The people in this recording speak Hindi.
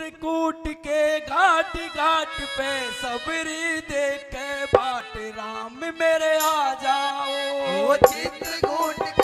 चित्रकूट के घाट घाट पे सबरी देखे बाट राम मेरे आ जाओ। चित्रकूट चित्रकूट